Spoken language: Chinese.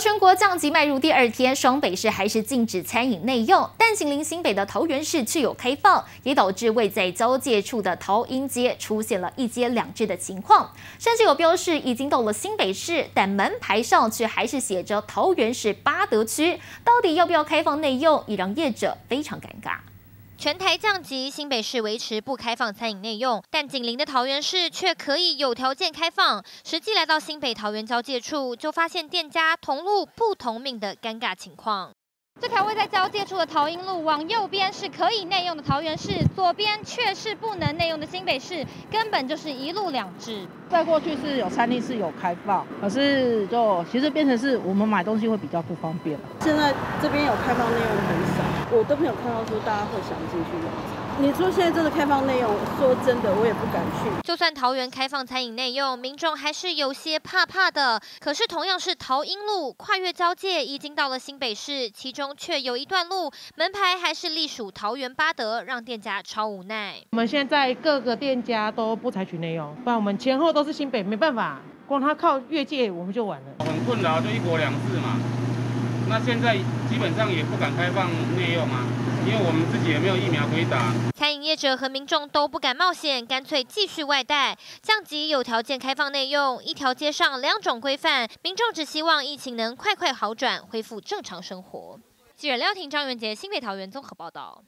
全国降级迈入第二天，双北市还是禁止餐饮内用，但紧邻新北的桃园市却有开放，也导致位在交界处的桃英街出现了一街两制的情况，甚至有标示已经到了新北市，但门牌上却还是写着桃园市八德区，到底要不要开放内用，也让业者非常尴尬。全台降级，新北市维持不开放餐饮内用，但紧邻的桃园市却可以有条件开放。实际来到新北桃园交界处，就发现店家同路不同命的尴尬情况。这条位在交界处的桃英路，往右边是可以内用的桃园市，左边却是不能内用的新北市，根本就是一路两制。再过去是有餐厅是有开放，可是就其实变成是我们买东西会比较不方便。现在这边有开放内容的很少，我都没有看到说大家会想进去用餐。你说现在真的开放内用，说真的我也不敢去。就算桃园开放餐饮内用，民众还是有些怕怕的。可是同样是桃英路跨越交界，已经到了新北市，其中却有一段路门牌还是隶属桃园八德，让店家超无奈。我们现在各个店家都不采取内用，不然我们前后都是新北，没办法，光他靠越界我们就完了。很困扰，就一国两制嘛。那现在基本上也不敢开放内用啊。因为我们自己也没有疫苗可以打，餐饮业者和民众都不敢冒险，干脆继续外带。降级有条件开放内用，一条街上两种规范，民众只希望疫情能快快好转，恢复正常生活。记者廖婷、张元杰、新北桃园综合报道。